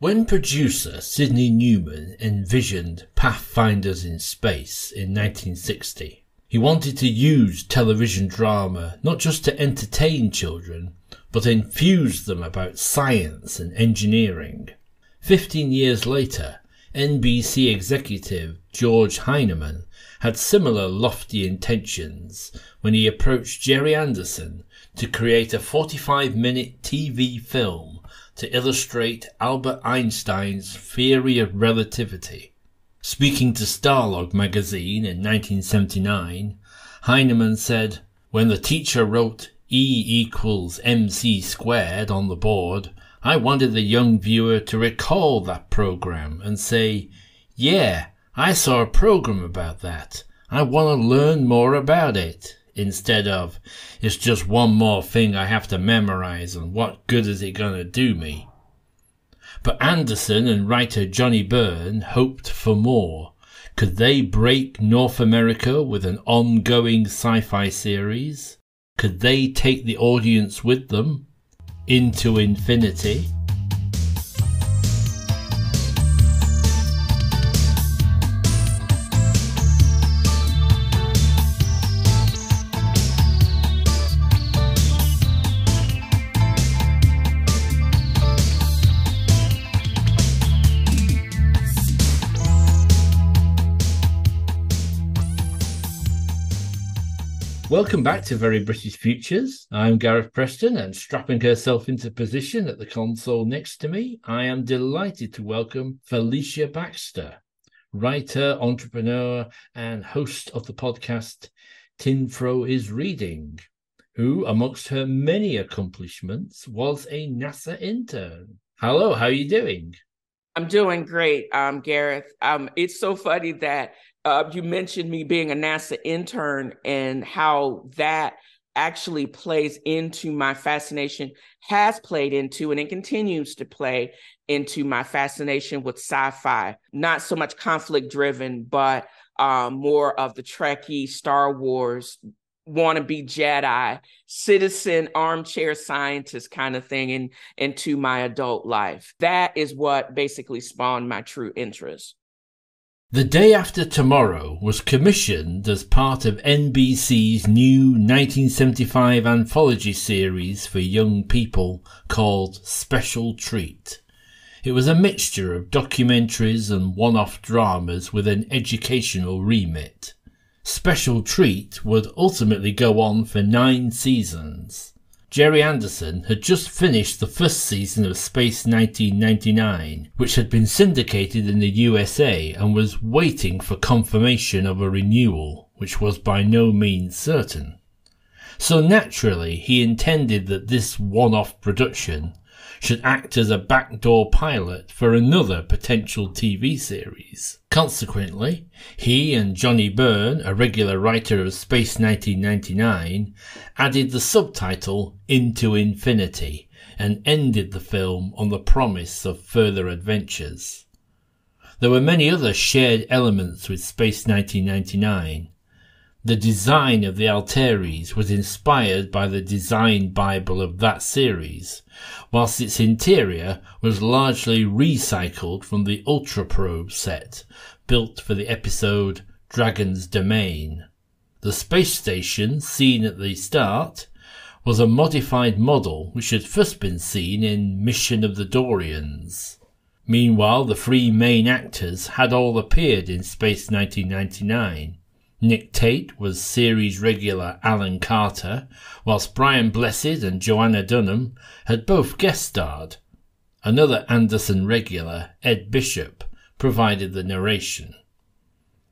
When producer Sidney Newman envisioned Pathfinders in Space in 1960, he wanted to use television drama not just to entertain children, but infuse them about science and engineering. Fifteen years later, NBC executive George Heinemann had similar lofty intentions when he approached Gerry Anderson to create a 45 minute TV film to illustrate Albert Einstein's theory of relativity. Speaking to Starlog magazine in 1979, Heinemann said, When the teacher wrote E equals mc squared on the board, I wanted the young viewer to recall that program and say, Yeah, I saw a program about that. I want to learn more about it instead of it's just one more thing I have to memorize and what good is it going to do me? But Anderson and writer Johnny Byrne hoped for more. Could they break North America with an ongoing sci-fi series? Could they take the audience with them into infinity? Welcome back to Very British Futures. I'm Gareth Preston, and strapping herself into position at the console next to me, I am delighted to welcome Felicia Baxter, writer, entrepreneur, and host of the podcast Tinfro is Reading, who, amongst her many accomplishments, was a NASA intern. Hello, how are you doing? I'm doing great, um, Gareth. Um, it's so funny that uh, you mentioned me being a NASA intern and how that actually plays into my fascination, has played into, and it continues to play into my fascination with sci fi. Not so much conflict driven, but uh, more of the Trekkie, Star Wars, wannabe Jedi, citizen, armchair scientist kind of thing in, into my adult life. That is what basically spawned my true interest. The Day After Tomorrow was commissioned as part of NBC's new 1975 anthology series for young people called Special Treat. It was a mixture of documentaries and one off dramas with an educational remit. Special Treat would ultimately go on for nine seasons. Gerry Anderson had just finished the first season of Space 1999, which had been syndicated in the USA and was waiting for confirmation of a renewal, which was by no means certain. So naturally, he intended that this one-off production should act as a backdoor pilot for another potential TV series. Consequently, he and Johnny Byrne, a regular writer of Space 1999, added the subtitle Into Infinity and ended the film on the promise of further adventures. There were many other shared elements with Space 1999, the design of the Altares was inspired by the design Bible of that series, whilst its interior was largely recycled from the Ultraprobe set built for the episode Dragon's Domain. The space station seen at the start was a modified model which had first been seen in Mission of the Darians. Meanwhile, the three main actors had all appeared in Space 1999 Nick Tate was series regular Alan Carter, whilst Brian Blessed and Joanna Dunham had both guest starred. Another Anderson regular, Ed Bishop, provided the narration.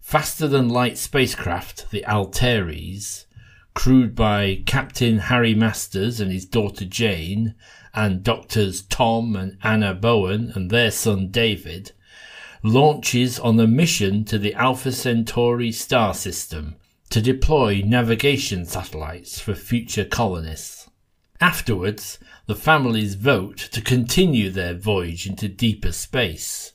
Faster than light spacecraft, the Altares, crewed by Captain Harry Masters and his daughter Jane, and doctors Tom and Anna Bowen and their son David, launches on a mission to the Alpha Centauri star system to deploy navigation satellites for future colonists. Afterwards, the families vote to continue their voyage into deeper space,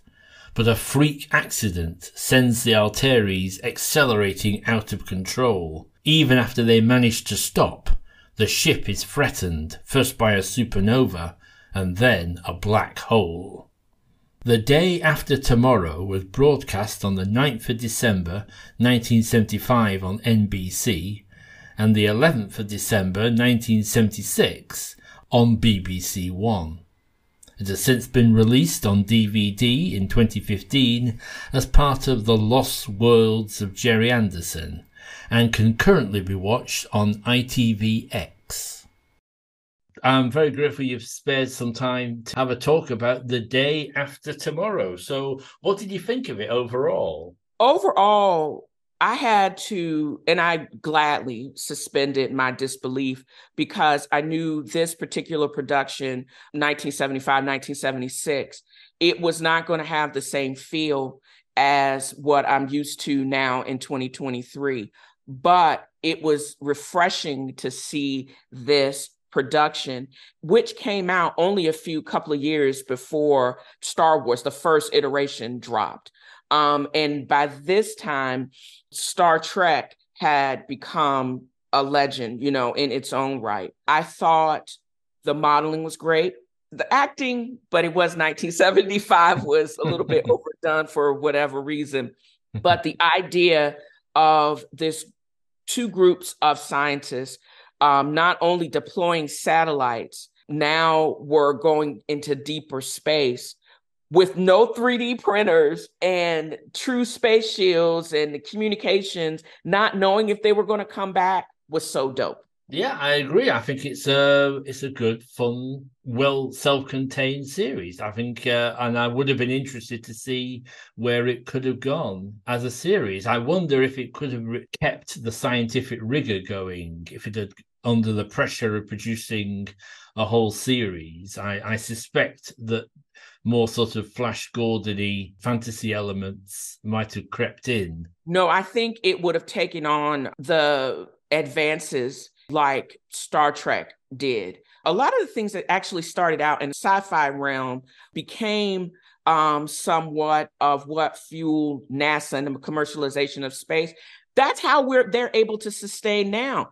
but a freak accident sends the Altares accelerating out of control. Even after they manage to stop, the ship is threatened first by a supernova and then a black hole. The Day After Tomorrow was broadcast on the 9th of December 1975 on NBC and the 11th of December 1976 on BBC One. It has since been released on DVD in 2015 as part of The Lost Worlds of Gerry Anderson and can currently be watched on ITVX. I'm very grateful you've spared some time to have a talk about the day after tomorrow. So, what did you think of it overall? Overall, I had to, and I gladly suspended my disbelief because I knew this particular production, 1975, 1976, it was not going to have the same feel as what I'm used to now in 2023. But it was refreshing to see this production, which came out only a few couple of years before Star Wars, the first iteration dropped. Um, and by this time, Star Trek had become a legend, you know, in its own right. I thought the modeling was great. The acting, but it was 1975, was a little bit overdone for whatever reason. But the idea of this two groups of scientists um, not only deploying satellites, now we're going into deeper space with no 3D printers and true space shields and the communications, not knowing if they were going to come back was so dope. Yeah, I agree. I think it's a it's a good, fun, well self-contained series. I think, uh, and I would have been interested to see where it could have gone as a series. I wonder if it could have kept the scientific rigor going if it had under the pressure of producing a whole series. I, I suspect that more sort of Flash Gordony fantasy elements might have crept in. No, I think it would have taken on the advances like Star Trek did. A lot of the things that actually started out in the sci-fi realm became um, somewhat of what fueled NASA and the commercialization of space. That's how we're they're able to sustain now.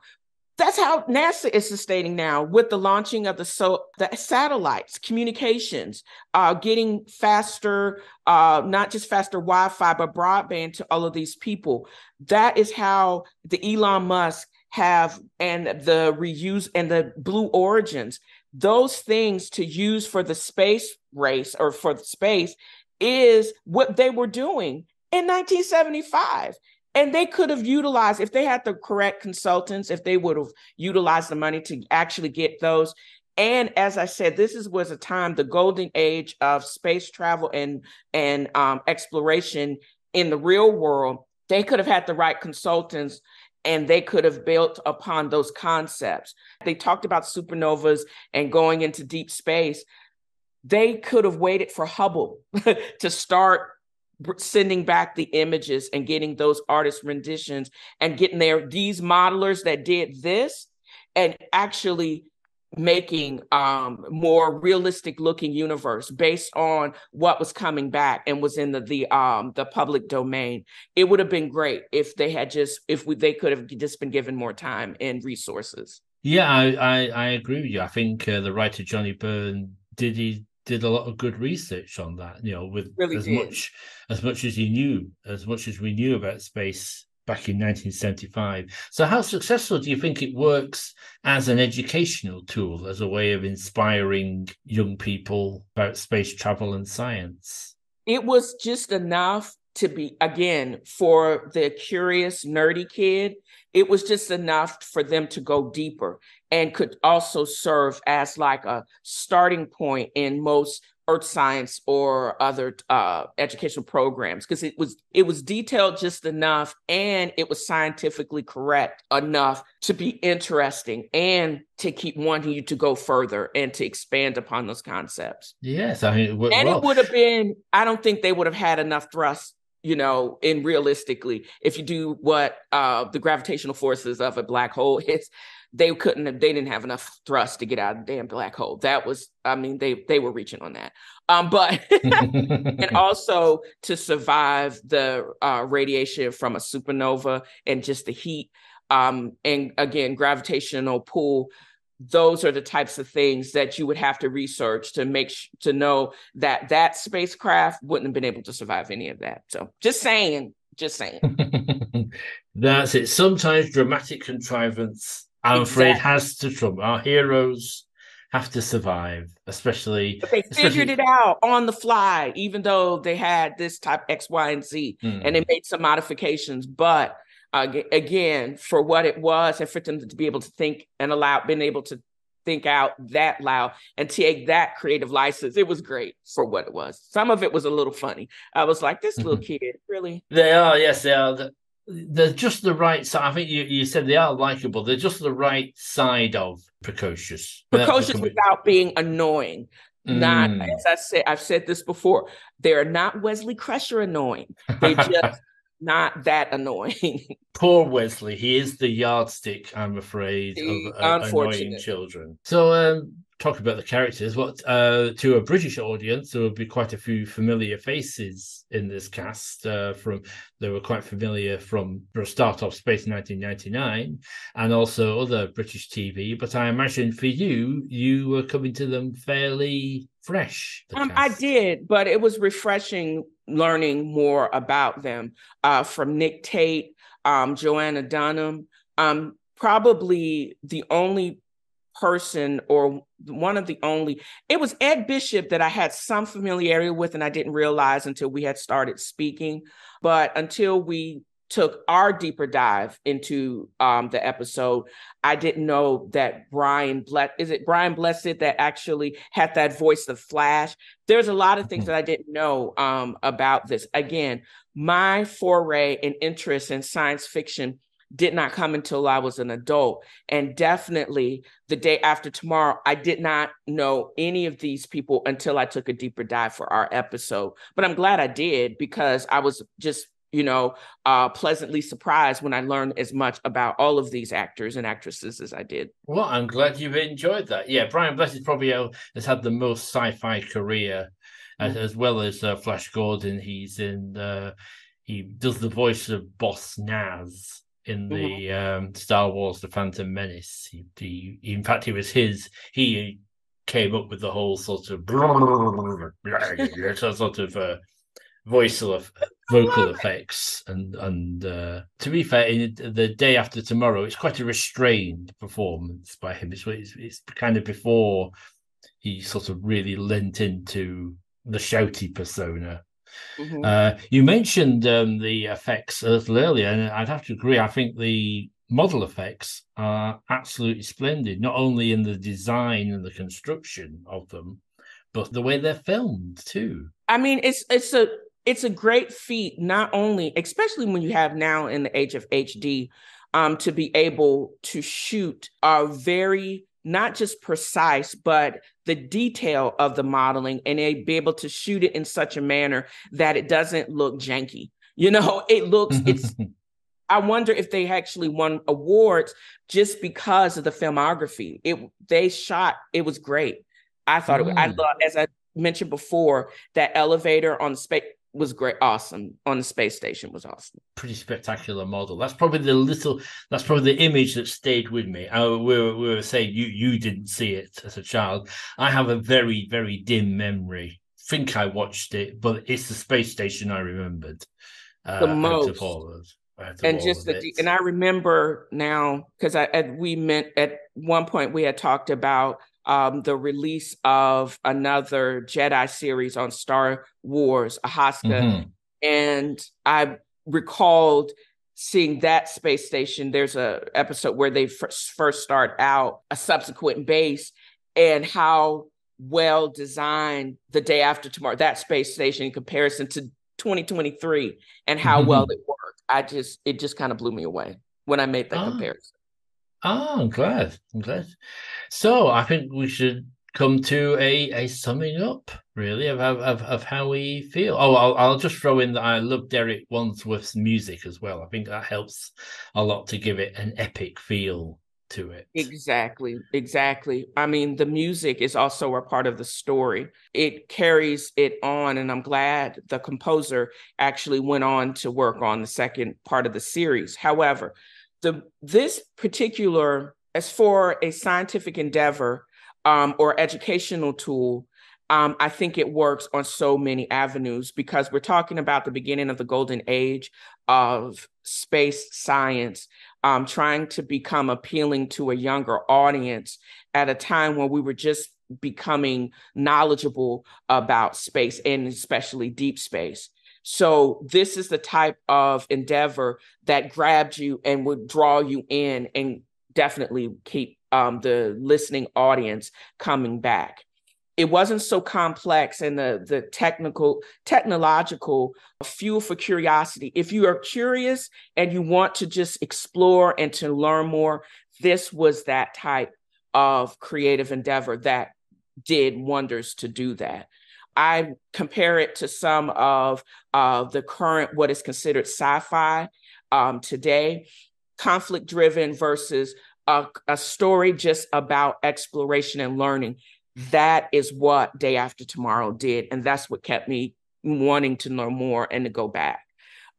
That's how NASA is sustaining now with the launching of the so the satellites, communications, uh, getting faster, uh, not just faster Wi-Fi, but broadband to all of these people. That is how the Elon Musk have and the reuse and the blue origins those things to use for the space race or for the space is what they were doing in 1975 and they could have utilized if they had the correct consultants if they would have utilized the money to actually get those. And as i said this is, was a time the golden age of space travel and and um, exploration in the real world. They could have had the right consultants and they could have built upon those concepts. They talked about supernovas and going into deep space. They could have waited for Hubble to start sending back the images and getting those artist renditions and getting there these modelers that did this and actually making um more realistic looking universe based on what was coming back and was in the the um the public domain it would have been great if they had just if we, they could have just been given more time and resources yeah i i, I agree with you i think uh, the writer johnny byrne did he did a lot of good research on that you know with really as did. much as much as he knew as much as we knew about space back in 1975. So, how successful do you think it works as an educational tool, as a way of inspiring young people about space travel and science? It was just enough to be, again, for the curious, nerdy kid, it was just enough for them to go deeper and could also serve as like a starting point in most earth science or other uh, educational programs because it was it was detailed just enough and it was scientifically correct enough to be interesting and to keep wanting you to go further and to expand upon those concepts. Yes i mean well, and it would have been i don't think they would have had enough thrust you know, in realistically, if you do what uh, the gravitational forces of a black hole is, they couldn't have, they didn't have enough thrust to get out of the damn black hole. That was, I mean, they they were reaching on that. Um, but and also to survive the uh, radiation from a supernova and just the heat. Um, and again, gravitational pull those are the types of things that you would have to research to make sh- to know that that spacecraft wouldn't have been able to survive any of that. So just saying, just saying. That's it. Sometimes dramatic contrivance, I'm exactly. afraid, has to trump. Our heroes have to survive, especially. But they especially... figured it out on the fly, even though they had this type X, Y, and Z, mm. and they made some modifications. But uh, again, for what it was, and for them to be able to think and allow, being able to think out that loud and take that creative license. It was great for what it was. Some of it was a little funny. I was like, this little kid, really? They are, yes, they are. They're just the right side. I think you, you said they are likable. They're just the right side of precocious. Precocious without being annoying. Not mm. as I said, I've said this before. They're not Wesley Crusher annoying. They just not that annoying. Poor Wesley. He is the yardstick, I'm afraid, of uh, annoying children. So, um, talk about the characters. What uh, to a British audience, there will be quite a few familiar faces in this cast. Uh, from they were quite familiar from Start Off Space 1999, and also other British TV. But I imagine for you, you were coming to them fairly fresh. Um, I did, but it was refreshing learning more about them uh, from Nick Tate, um, Joanna Dunham. Um, probably the only person or one of the only it was ed bishop that i had some familiarity with and i didn't realize until we had started speaking but until we took our deeper dive into um, the episode, I didn't know that Brian Bless is it Brian Blessed that actually had that voice of Flash. There's a lot of things that I didn't know um, about this. Again, my foray and interest in science fiction did not come until I was an adult. And definitely the day after tomorrow, I did not know any of these people until I took a deeper dive for our episode. But I'm glad I did because I was just you know, uh, pleasantly surprised when I learned as much about all of these actors and actresses as I did. Well, I'm glad you've enjoyed that. Yeah, Brian Blessed probably uh, has had the most sci-fi career, mm-hmm. as, as, well as uh, Flash Gordon. He's in. Uh, he does the voice of Boss Nass in the mm-hmm. um, Star Wars: The Phantom Menace. He, he, in fact, he was his. He came up with the whole sort of sort of uh, voice vocal effects and and uh, to be fair in the day after tomorrow it's quite a restrained performance by him it's, it's, it's kind of before he sort of really lent into the shouty persona mm-hmm. uh, you mentioned um, the effects a little earlier and i'd have to agree i think the model effects are absolutely splendid not only in the design and the construction of them but the way they're filmed too i mean it's it's a it's a great feat, not only, especially when you have now in the age of HD, um, to be able to shoot a very not just precise, but the detail of the modeling and they be able to shoot it in such a manner that it doesn't look janky. You know, it looks, it's, I wonder if they actually won awards just because of the filmography. It, they shot, it was great. I thought mm. it, I love, as I mentioned before, that elevator on space, was great, awesome on the space station was awesome. Pretty spectacular model. That's probably the little. That's probably the image that stayed with me. I, we, were, we were saying you you didn't see it as a child. I have a very very dim memory. Think I watched it, but it's the space station I remembered. Uh, the most. and just the and I remember now because I we meant at one point we had talked about um, the release of another Jedi series on Star Wars, Ahsoka, mm-hmm. and I recalled seeing that space station. There's a episode where they first, first start out a subsequent base, and how well designed the day after tomorrow that space station in comparison to 2023 and how mm-hmm. well it worked. I just it just kind of blew me away when I made that oh. comparison. Oh, I'm glad. I'm glad. So I think we should come to a, a summing up, really, of, of, of how we feel. Oh, I'll, I'll just throw in that I love Derek Wadsworth's music as well. I think that helps a lot to give it an epic feel to it. Exactly, exactly. I mean, the music is also a part of the story. It carries it on, and I'm glad the composer actually went on to work on the second part of the series. However, the this particular as for a scientific endeavor um, or educational tool, um, I think it works on so many avenues because we're talking about the beginning of the golden age of space science, um, trying to become appealing to a younger audience at a time when we were just becoming knowledgeable about space and especially deep space. So this is the type of endeavor that grabbed you and would draw you in and definitely keep um, the listening audience coming back. It wasn't so complex and the the technical technological fuel for curiosity. If you are curious and you want to just explore and to learn more, this was that type of creative endeavor that did wonders to do that. I compare it to some of uh, the current, what is considered sci fi um, today, conflict driven versus a, a story just about exploration and learning. That is what Day After Tomorrow did. And that's what kept me wanting to know more and to go back.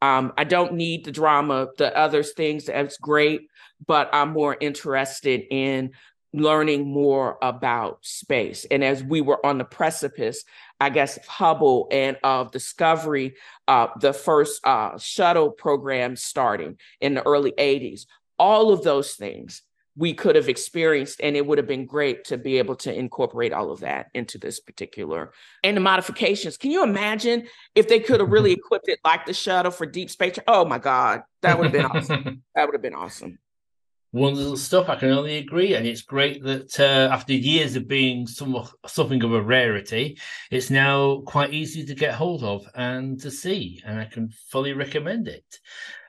Um, I don't need the drama, the other things, that's great, but I'm more interested in learning more about space. And as we were on the precipice, I guess, of Hubble and of Discovery, uh, the first uh, shuttle program starting in the early 80s, all of those things we could have experienced and it would have been great to be able to incorporate all of that into this particular and the modifications. Can you imagine if they could have really equipped it like the shuttle for deep space oh my god that would have been awesome. That would have been awesome wonderful stuff. I can only agree, and it's great that uh, after years of being some, something of a rarity, it's now quite easy to get hold of and to see, and I can fully recommend it.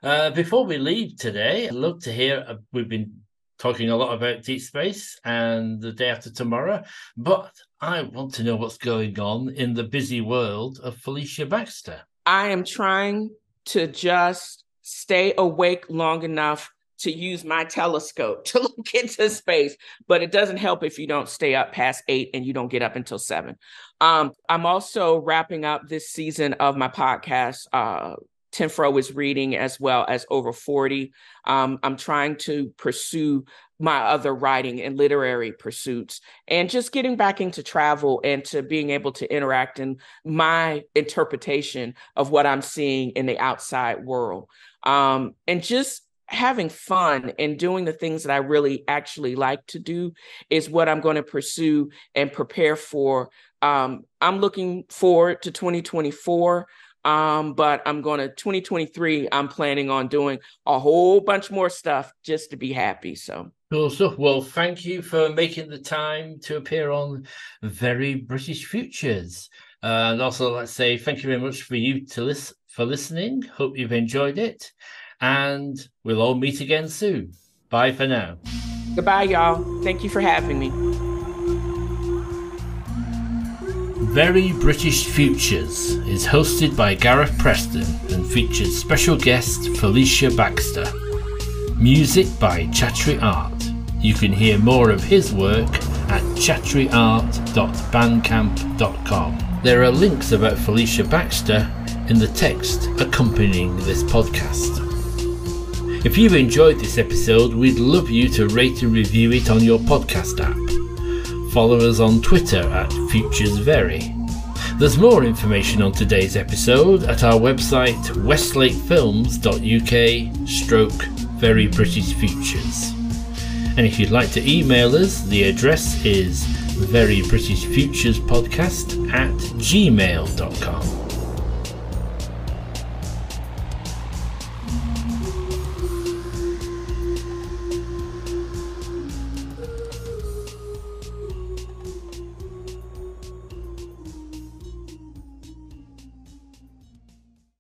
Uh, before we leave today, I'd love to hear. Uh, we've been talking a lot about deep space and the day after tomorrow, but I want to know what's going on in the busy world of Felicia Baxter. I am trying to just stay awake long enough to use my telescope to look into space, but it doesn't help if you don't stay up past eight and you don't get up until seven. Um, I'm also wrapping up this season of my podcast. Uh, Tenfro is reading as well as over 40. Um, I'm trying to pursue my other writing and literary pursuits and just getting back into travel and to being able to interact in my interpretation of what I'm seeing in the outside world. Um, and just having fun and doing the things that I really actually like to do is what I'm going to pursue and prepare for. Um, I'm looking forward to 2024. Um, but I'm going to 2023. I'm planning on doing a whole bunch more stuff just to be happy. So cool stuff. Well, thank you for making the time to appear on Very British Futures. Uh, and also, let's say thank you very much for you to listen for listening. Hope you've enjoyed it and we'll all meet again soon. Bye for now. Goodbye, y'all. Thank you for having me. Very British Futures is hosted by Gareth Preston and features special guest Felicia Baxter. Music by Chattery Art. You can hear more of his work at chatteryart.bandcamp.com. There are links about Felicia Baxter in the text accompanying this podcast. If you've enjoyed this episode, we'd love you to rate and review it on your podcast app. Follow us on Twitter at FuturesVery. There's more information on today's episode at our website westlakefilms.uk stroke very British futures. And if you'd like to email us, the address is very British futures podcast at gmail.com.